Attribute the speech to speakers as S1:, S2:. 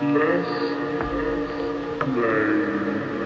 S1: Let's
S2: play.